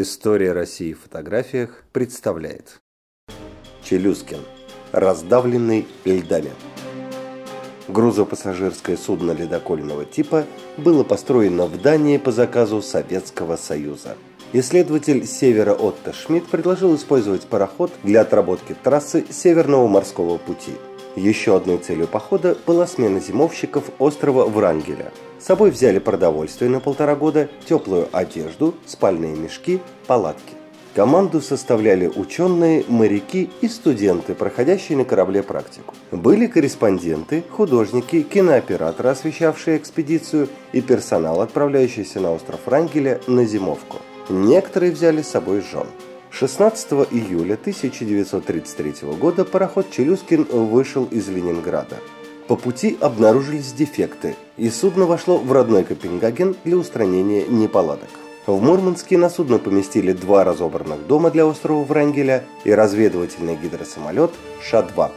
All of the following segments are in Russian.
История России в фотографиях представляет Челюскин. Раздавленный льдами. Грузопассажирское судно ледокольного типа было построено в Дании по заказу Советского Союза. Исследователь севера Отто Шмидт предложил использовать пароход для отработки трассы Северного морского пути. Еще одной целью похода была смена зимовщиков острова Врангеля – с собой взяли продовольствие на полтора года, теплую одежду, спальные мешки, палатки. Команду составляли ученые, моряки и студенты, проходящие на корабле практику. Были корреспонденты, художники, кинооператоры, освещавшие экспедицию, и персонал, отправляющийся на остров Рангеля на зимовку. Некоторые взяли с собой жен. 16 июля 1933 года пароход «Челюскин» вышел из Ленинграда. По пути обнаружились дефекты, и судно вошло в родной Копенгаген для устранения неполадок. В Мурманске на судно поместили два разобранных дома для острова Врангеля и разведывательный гидросамолет Ша-2.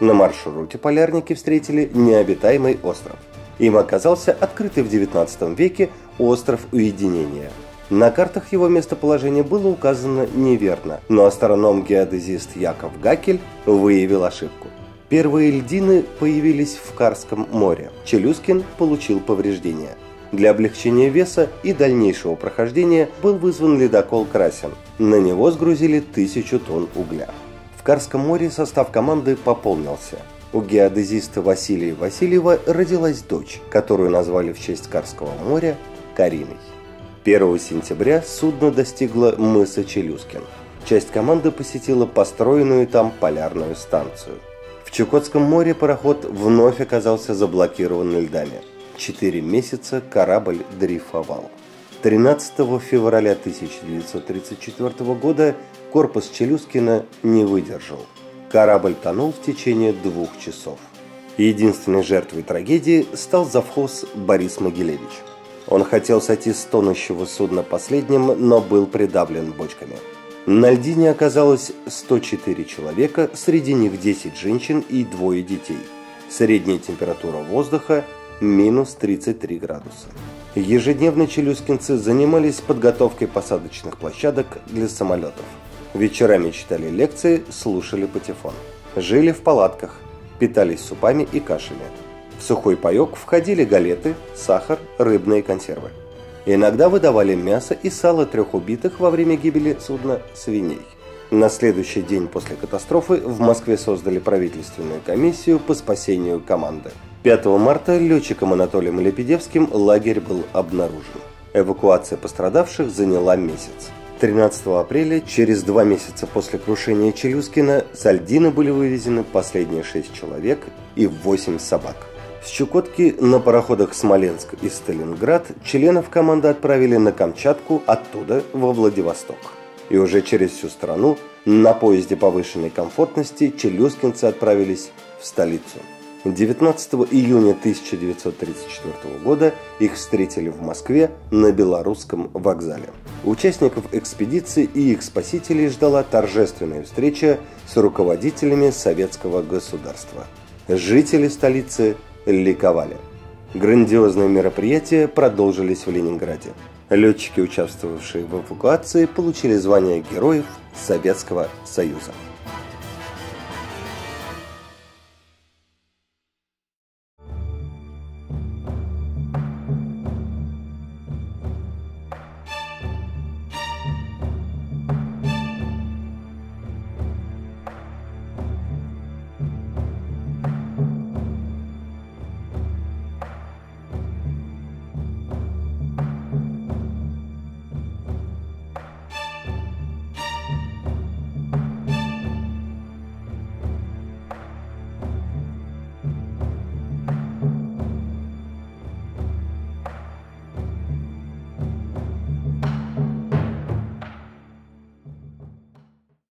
На маршруте полярники встретили необитаемый остров. Им оказался открытый в 19 веке остров Уединения. На картах его местоположение было указано неверно, но астроном-геодезист Яков Гакель выявил ошибку. Первые льдины появились в Карском море. Челюскин получил повреждения. Для облегчения веса и дальнейшего прохождения был вызван ледокол «Красин». На него сгрузили тысячу тонн угля. В Карском море состав команды пополнился. У геодезиста Василия Васильева родилась дочь, которую назвали в честь Карского моря Кариной. 1 сентября судно достигло мыса Челюскин. Часть команды посетила построенную там полярную станцию – в Чукотском море пароход вновь оказался заблокирован льдами. Четыре месяца корабль дрейфовал. 13 февраля 1934 года корпус Челюскина не выдержал. Корабль тонул в течение двух часов. Единственной жертвой трагедии стал завхоз Борис Могилевич. Он хотел сойти с тонущего судна последним, но был придавлен бочками. На льдине оказалось 104 человека, среди них 10 женщин и двое детей. Средняя температура воздуха – минус 33 градуса. Ежедневно челюскинцы занимались подготовкой посадочных площадок для самолетов. Вечерами читали лекции, слушали патефон. Жили в палатках, питались супами и кашами. В сухой паёк входили галеты, сахар, рыбные консервы. Иногда выдавали мясо и сало трех убитых во время гибели судна свиней. На следующий день после катастрофы в Москве создали правительственную комиссию по спасению команды. 5 марта летчиком Анатолием Лепедевским лагерь был обнаружен. Эвакуация пострадавших заняла месяц. 13 апреля, через два месяца после крушения Челюскина, с Альдина были вывезены последние шесть человек и восемь собак. С Чукотки на пароходах Смоленск и Сталинград членов команды отправили на Камчатку, оттуда во Владивосток. И уже через всю страну на поезде повышенной комфортности челюскинцы отправились в столицу. 19 июня 1934 года их встретили в Москве на Белорусском вокзале. Участников экспедиции и их спасителей ждала торжественная встреча с руководителями советского государства. Жители столицы ликовали. Грандиозные мероприятия продолжились в Ленинграде. Летчики, участвовавшие в эвакуации, получили звание Героев Советского Союза.